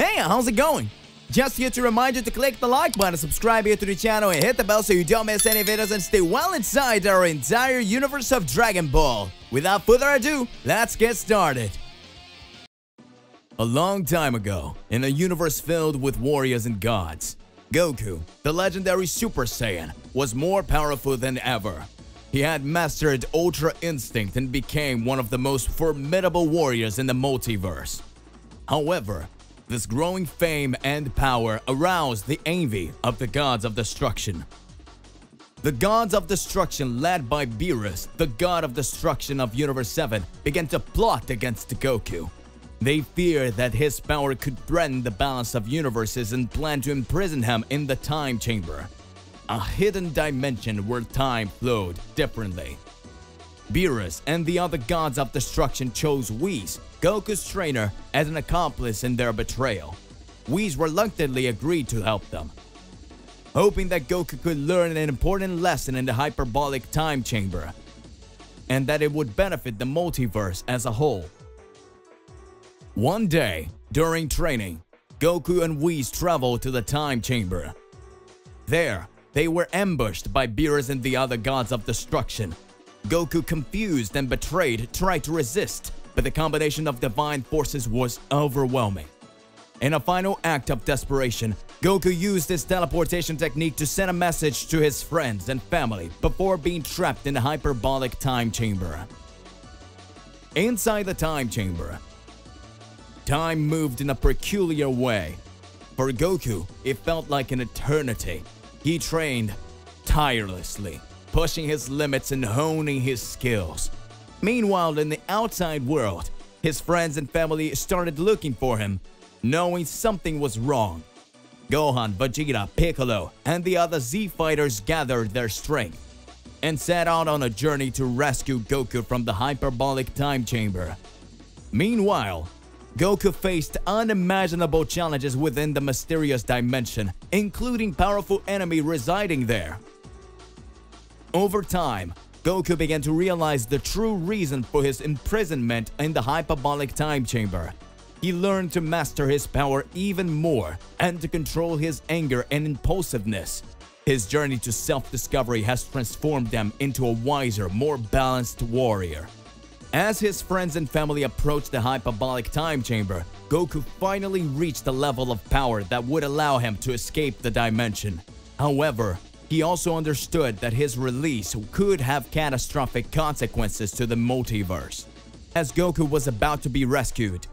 Hey, how's it going? Just here to remind you to click the like button, subscribe here to the channel, and hit the bell so you don't miss any videos and stay well inside our entire universe of Dragon Ball. Without further ado, let's get started. A long time ago, in a universe filled with warriors and gods, Goku, the legendary Super Saiyan, was more powerful than ever. He had mastered Ultra Instinct and became one of the most formidable warriors in the multiverse. However, this growing fame and power aroused the envy of the gods of destruction. The gods of destruction led by Beerus, the god of destruction of Universe 7, began to plot against Goku. They feared that his power could threaten the balance of universes and planned to imprison him in the Time Chamber, a hidden dimension where time flowed differently. Beerus and the other gods of destruction chose Whis, Goku's trainer, as an accomplice in their betrayal. Whis reluctantly agreed to help them, hoping that Goku could learn an important lesson in the hyperbolic time chamber, and that it would benefit the multiverse as a whole. One day, during training, Goku and Whis traveled to the time chamber. There, they were ambushed by Beerus and the other gods of destruction, Goku, confused and betrayed, tried to resist, but the combination of divine forces was overwhelming. In a final act of desperation, Goku used his teleportation technique to send a message to his friends and family before being trapped in the hyperbolic time chamber. Inside the time chamber, time moved in a peculiar way. For Goku, it felt like an eternity. He trained tirelessly pushing his limits and honing his skills. Meanwhile, in the outside world, his friends and family started looking for him, knowing something was wrong. Gohan, Vegeta, Piccolo, and the other Z fighters gathered their strength and set out on a journey to rescue Goku from the hyperbolic time chamber. Meanwhile, Goku faced unimaginable challenges within the mysterious dimension, including powerful enemy residing there. Over time, Goku began to realize the true reason for his imprisonment in the hyperbolic time chamber. He learned to master his power even more and to control his anger and impulsiveness. His journey to self-discovery has transformed them into a wiser, more balanced warrior. As his friends and family approached the hyperbolic time chamber, Goku finally reached a level of power that would allow him to escape the dimension. However, he also understood that his release could have catastrophic consequences to the multiverse. As Goku was about to be rescued,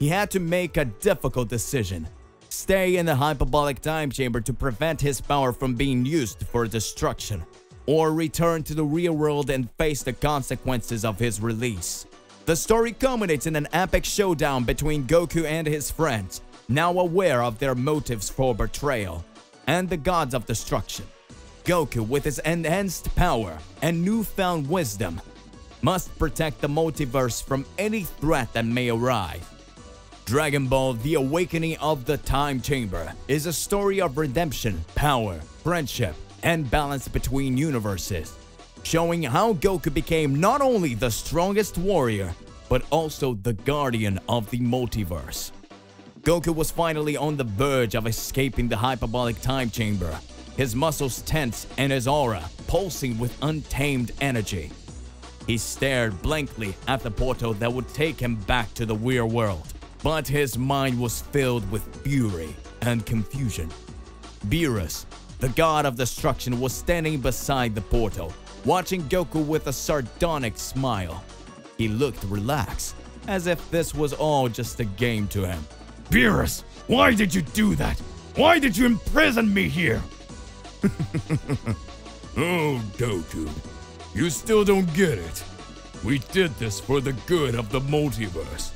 he had to make a difficult decision. Stay in the hyperbolic time chamber to prevent his power from being used for destruction, or return to the real world and face the consequences of his release. The story culminates in an epic showdown between Goku and his friends, now aware of their motives for betrayal, and the gods of destruction. Goku, with his enhanced power and newfound wisdom, must protect the multiverse from any threat that may arrive. Dragon Ball The Awakening of the Time Chamber is a story of redemption, power, friendship, and balance between universes, showing how Goku became not only the strongest warrior, but also the guardian of the multiverse. Goku was finally on the verge of escaping the hyperbolic time chamber his muscles tense and his aura pulsing with untamed energy. He stared blankly at the portal that would take him back to the Weird World, but his mind was filled with fury and confusion. Beerus, the god of destruction, was standing beside the portal, watching Goku with a sardonic smile. He looked relaxed, as if this was all just a game to him. Beerus, why did you do that? Why did you imprison me here? oh, Goku, you still don't get it. We did this for the good of the multiverse.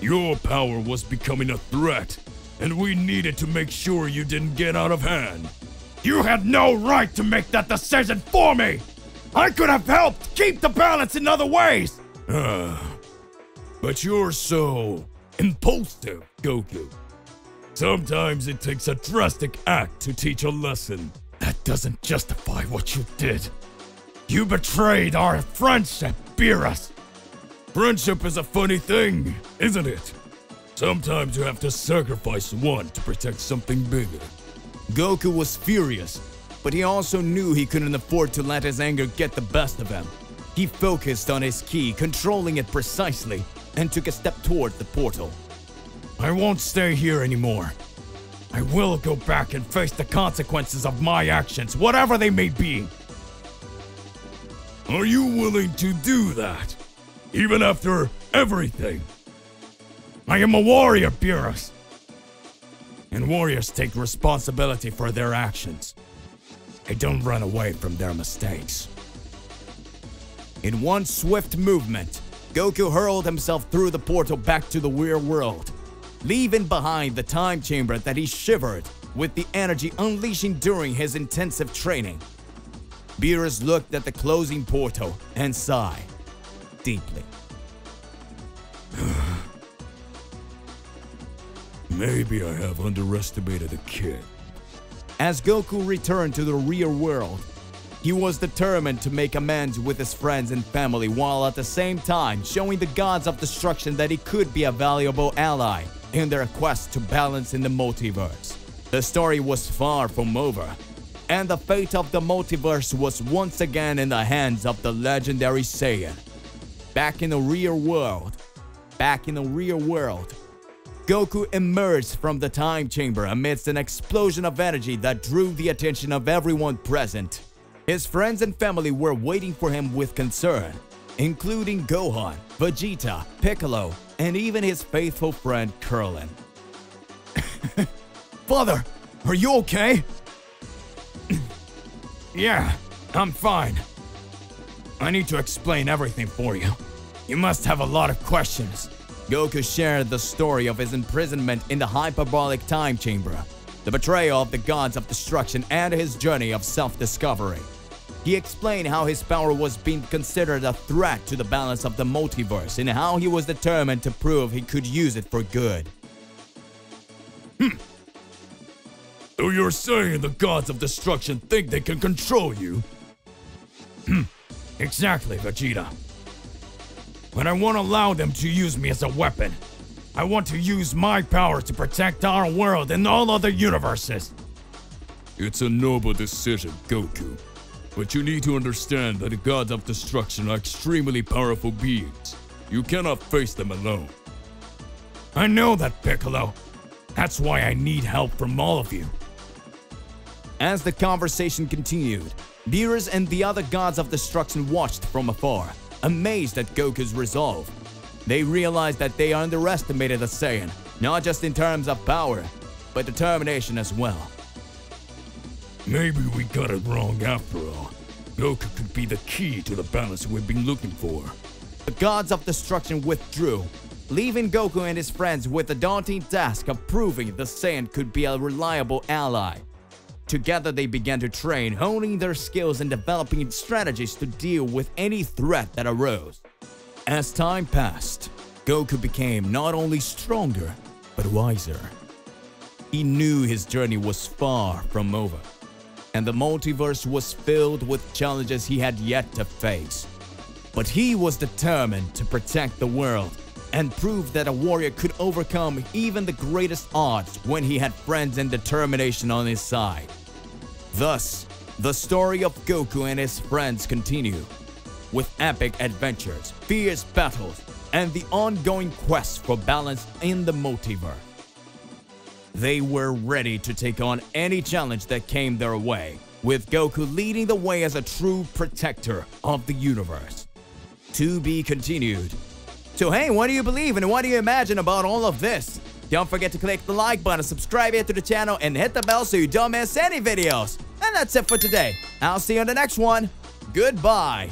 Your power was becoming a threat, and we needed to make sure you didn't get out of hand. You had no right to make that decision for me! I could have helped keep the balance in other ways! but you're so impulsive, Goku. Sometimes it takes a drastic act to teach a lesson. Doesn't justify what you did. You betrayed our friendship, Beerus. Friendship is a funny thing, isn't it? Sometimes you have to sacrifice one to protect something bigger. Goku was furious, but he also knew he couldn't afford to let his anger get the best of him. He focused on his ki, controlling it precisely, and took a step toward the portal. I won't stay here anymore. I will go back and face the consequences of my actions, whatever they may be. Are you willing to do that? Even after everything? I am a warrior, Beerus. And warriors take responsibility for their actions. They don't run away from their mistakes. In one swift movement, Goku hurled himself through the portal back to the real world, leaving behind the time chamber that he shivered with the energy unleashing during his intensive training. Beerus looked at the closing portal and sighed deeply. Maybe I have underestimated the kid. As Goku returned to the real world, he was determined to make amends with his friends and family while at the same time showing the gods of destruction that he could be a valuable ally in their quest to balance in the multiverse. The story was far from over, and the fate of the multiverse was once again in the hands of the legendary Saiyan. Back in the real world, back in the real world, Goku emerged from the time chamber amidst an explosion of energy that drew the attention of everyone present. His friends and family were waiting for him with concern, including Gohan, Vegeta, Piccolo, and even his faithful friend Krillin. Father, are you okay? yeah, I'm fine. I need to explain everything for you. You must have a lot of questions. Goku shared the story of his imprisonment in the hyperbolic time chamber, the betrayal of the gods of destruction, and his journey of self-discovery. He explained how his power was being considered a threat to the balance of the multiverse and how he was determined to prove he could use it for good. Hmm. So you're saying the gods of destruction think they can control you? Hmm. Exactly, Vegeta. But I won't allow them to use me as a weapon. I want to use my power to protect our world and all other universes. It's a noble decision, Goku. But you need to understand that the gods of destruction are extremely powerful beings. You cannot face them alone. I know that, Piccolo. That's why I need help from all of you. As the conversation continued, Beerus and the other gods of destruction watched from afar, amazed at Goku's resolve. They realized that they underestimated the Saiyan, not just in terms of power, but determination as well. Maybe we got it wrong after all. Goku could be the key to the balance we've been looking for. The gods of destruction withdrew, leaving Goku and his friends with the daunting task of proving the Saiyan could be a reliable ally. Together they began to train, honing their skills and developing strategies to deal with any threat that arose. As time passed, Goku became not only stronger, but wiser. He knew his journey was far from over, and the multiverse was filled with challenges he had yet to face. But he was determined to protect the world and prove that a warrior could overcome even the greatest odds when he had friends and determination on his side. Thus, the story of Goku and his friends continue, with epic adventures, fierce battles, and the ongoing quest for balance in the multiverse. They were ready to take on any challenge that came their way, with Goku leading the way as a true protector of the universe. To be continued. So hey, what do you believe and what do you imagine about all of this? Don't forget to click the like button, subscribe here to the channel, and hit the bell so you don't miss any videos. And that's it for today. I'll see you on the next one. Goodbye.